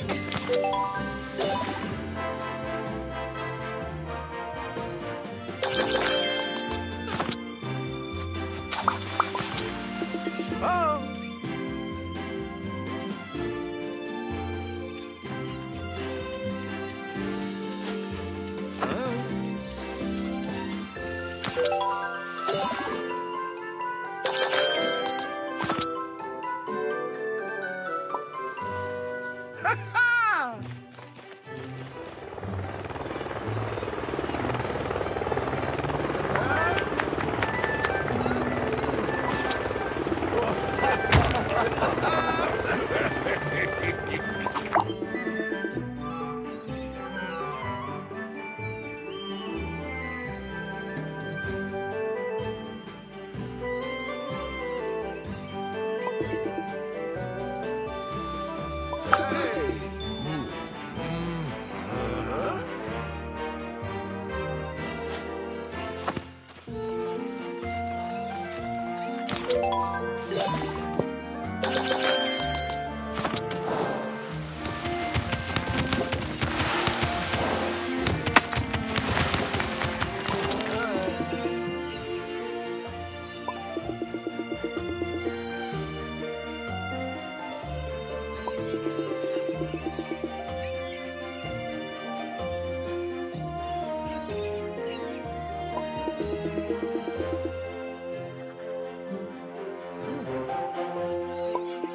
you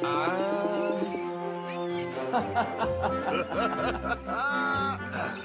아.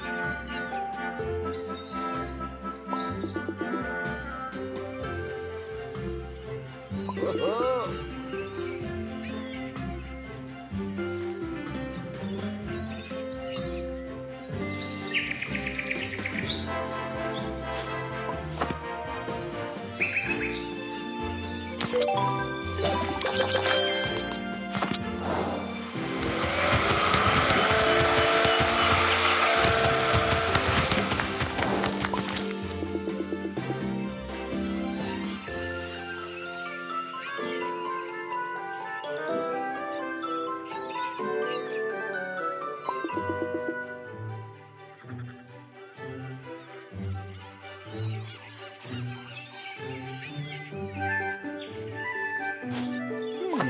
Ha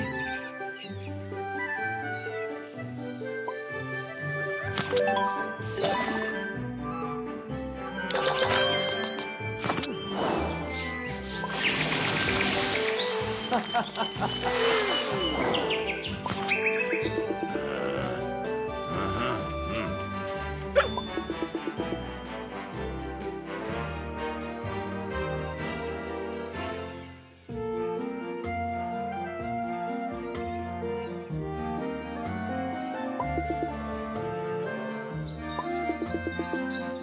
ha ha ha! 嗯。